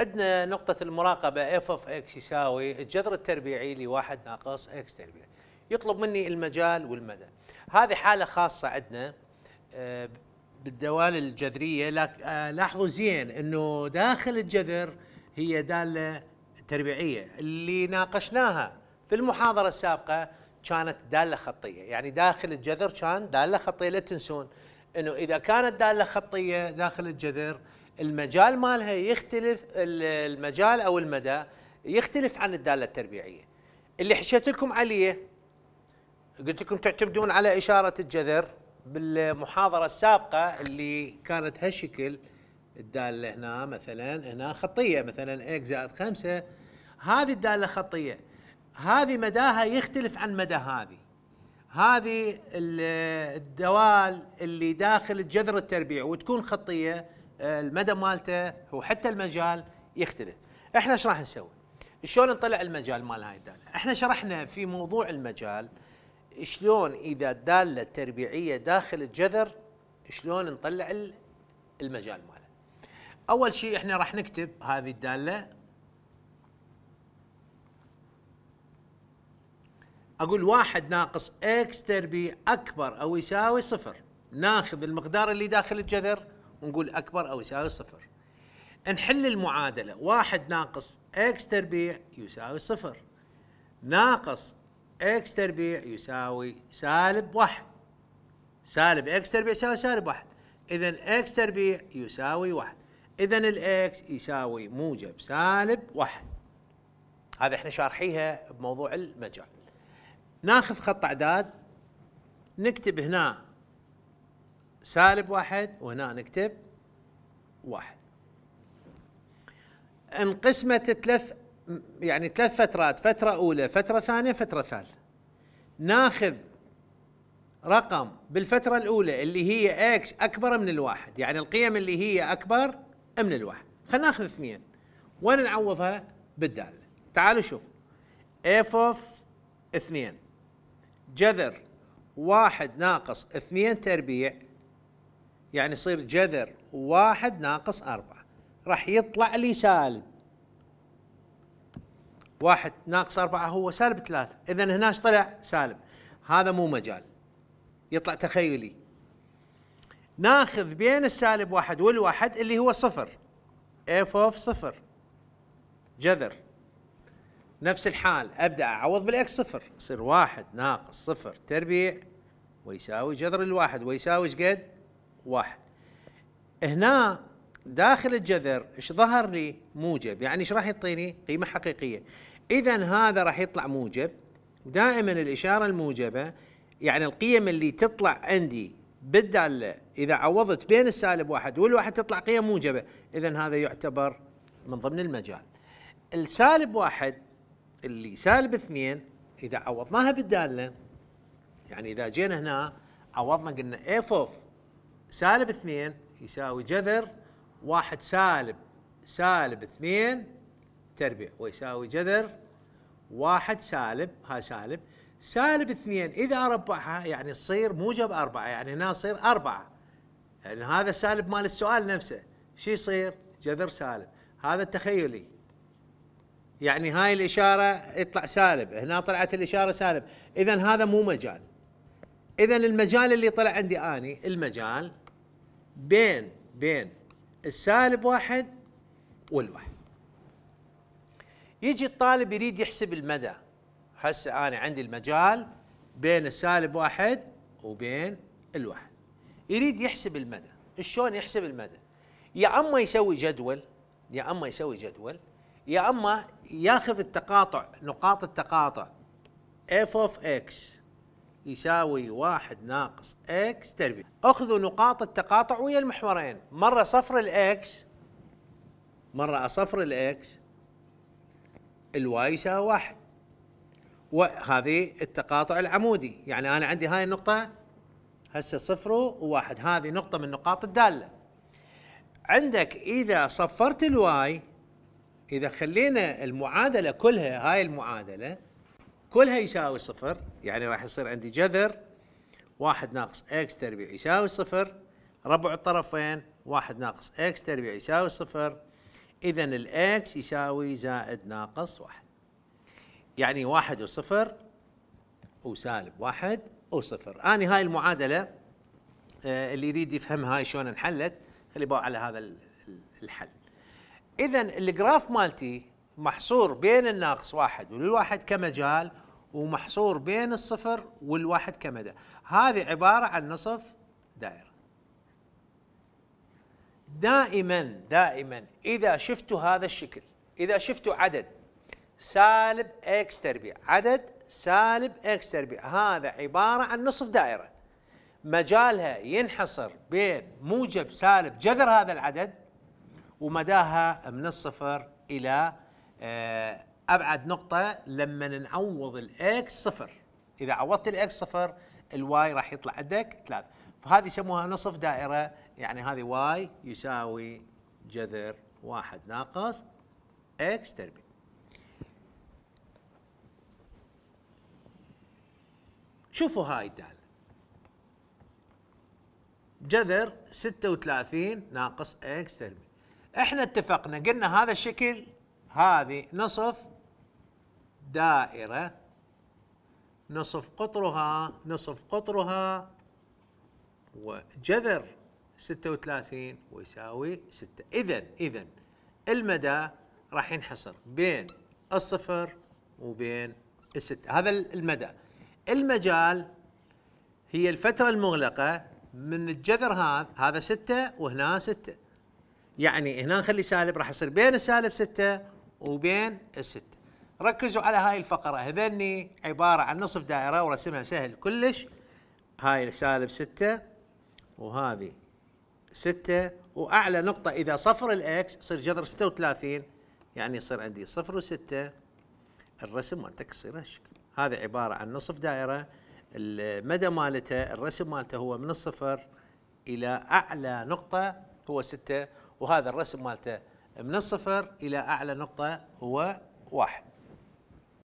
عندنا نقطة المراقبة f of x يساوي الجذر التربيعي لواحد ناقص x تربيع يطلب مني المجال والمدى. هذه حالة خاصة عندنا آه، بالدوال الجذرية آه، لاحظوا زين إنه داخل الجذر هي دالة تربيعية. اللي ناقشناها في المحاضرة السابقة كانت دالة خطية. يعني داخل الجذر كان دالة خطية. لا تنسون إنه إذا كانت دالة خطية داخل الجذر المجال مالها يختلف ال- المجال أو المدى يختلف عن الدالة التربيعية. اللي حشيت لكم عليه قلت لكم تعتمدون على إشارة الجذر بالمحاضرة السابقة اللي كانت هالشكل. الدالة هنا مثلا هنا خطية مثلا إكس زائد خمسة. هذه الدالة خطية. هذه مداها يختلف عن مدى هذه. هذه ال- الدوال اللي داخل الجذر التربيع وتكون خطية. آه، المدى مالته وحتى المجال يختلف. إحنا إيش راح نسوي؟ شلون نطلع المجال مال هاي الدالة؟ إحنا شرحنا في موضوع المجال شلون إذا الدالة التربيعية داخل الجذر شلون نطلع ال- المجال ماله. أول شيء إحنا راح نكتب هذه الدالة. أقول واحد ناقص إكس تربيع أكبر أو يساوي صفر. ناخذ المقدار اللي داخل الجذر. ونقول أكبر أو يساوي صفر. نحل المعادلة. واحد ناقص x تربيع يساوي صفر. ناقص x تربيع يساوي سالب واحد. سالب x تربيع يساوي سالب واحد. اذا x تربيع يساوي واحد. اذا ال x يساوي موجب سالب واحد. هذا إحنا شارحيها بموضوع المجال. ناخذ خط أعداد. نكتب هنا سالب واحد وهنا نكتب واحد. انقسمت ثلاث يعني ثلاث فترات فترة أولى فترة ثانية فترة ثالثة. ناخذ رقم بالفترة الأولى اللي هي إكس أكبر من الواحد يعني القيم اللي هي أكبر من الواحد. خلينا ناخذ اثنين. وين نعوضها؟ بالدالة تعالوا شوفوا. f of اثنين. جذر واحد ناقص اثنين تربيع يعني يصير جذر واحد ناقص أربعة. راح يطلع لي سالب. واحد ناقص أربعة هو سالب ثلاثة. إذا هنا إيش طلع؟ سالب. هذا مو مجال. يطلع تخيلي. ناخذ بين السالب واحد والواحد اللي هو صفر. f of صفر. جذر. نفس الحال. أبدأ أعوض بال x صفر. يصير واحد ناقص صفر. تربيع. ويساوي جذر الواحد. ويساوي إيش قد؟ واحد. هنا داخل الجذر إيش ظهر لي؟ موجب. يعني إيش راح يعطيني؟ قيمة حقيقية. اذا هذا راح يطلع موجب. ودائما الإشارة الموجبة يعني القيم اللي تطلع عندي بالدالة إذا عوضت بين السالب واحد والواحد تطلع قيم موجبة. اذا هذا يعتبر من ضمن المجال. السالب واحد اللي سالب اثنين إذا عوضناها بالدالة يعني إذا جينا هنا عوضنا قلنا f of سالب اثنين يساوي جذر واحد سالب سالب اثنين تربيع ويساوي جذر واحد سالب ها سالب. سالب اثنين إذا أربعها يعني تصير موجب أربعة يعني هنا يصير أربعة. يعني هذا سالب مال السؤال نفسه. شو يصير؟ جذر سالب. هذا التخيلي. يعني هاي الإشارة يطلع سالب هنا طلعت الإشارة سالب. اذا هذا مو مجال. إذا المجال اللي طلع عندي أني المجال بين بين السالب واحد والواحد. يجي الطالب يريد يحسب المدى. هسه أنا عندي المجال بين السالب واحد وبين الواحد. يريد يحسب المدى. شلون يحسب المدى؟ يا أما يسوي جدول يا أما يسوي جدول يا أما ياخذ التقاطع نقاط التقاطع. F of x. يساوي واحد ناقص x تربيع. أخذوا نقاط التقاطع ويا المحورين. مرة صفر الإكس مرة أصفر ال x ال y يساوي واحد. وهذه التقاطع العمودي. يعني أنا عندي هاي النقطة هسه صفر وواحد. هذه نقطة من نقاط الدالة. عندك إذا صفرت ال y إذا خلينا المعادلة كلها هاي المعادلة كلها يساوي صفر. يعني راح يصير عندي جذر واحد ناقص x تربيع يساوي صفر. ربع الطرفين واحد ناقص x تربيع يساوي صفر. اذا ال x يساوي زائد ناقص واحد. يعني واحد وصفر وسالب واحد وصفر. آني هاي المعادلة آه، اللي يريد يفهم هاي شلون انحلت خلي بقى على هذا الحل. اذا ال graph مالتي محصور بين الناقص واحد والواحد كمجال ومحصور بين الصفر والواحد كمدى. هذه عبارة عن نصف دائرة. دائما دائما إذا شفتوا هذا الشكل إذا شفتوا عدد سالب إكس تربيع عدد سالب إكس تربيع هذا عبارة عن نصف دائرة. مجالها ينحصر بين موجب سالب جذر هذا العدد ومداها من الصفر إلى أبعد نقطة لما نعوض ال x صفر. إذا عوضت ال x صفر ال y راح يطلع عندك ثلاثة. فهذه يسموها نصف دائرة. يعني هذه y يساوي جذر واحد ناقص x تربيع. شوفوا هاي الدالة جذر 36 ناقص x تربيع. إحنا اتفقنا قلنا هذا الشكل هذه نصف دائرة نصف قطرها نصف قطرها وجذر 36 ويساوي 6 إذا إذا المدى راح ينحصر بين الصفر وبين الستة. هذا المدى. المجال هي الفترة المغلقة من الجذر هذا هذا ستة وهنا ستة. يعني هنا نخلي سالب راح يصير بين السالب ستة وبين الستة ركزوا على هاي الفقرة. هذني عبارة عن نصف دائرة ورسمها سهل كلش. هاي سالب ستة وهذه ستة. وأعلى نقطة إذا صفر الإكس يصير جذر ستة وثلاثين يعني يصير عندي صفر وستة. الرسم مالتك يصير هالشكل هذا عبارة عن نصف دائرة. المدى مالته الرسم مالته هو من الصفر إلى أعلى نقطة هو ستة. وهذا الرسم مالته من الصفر إلى أعلى نقطة هو واحد.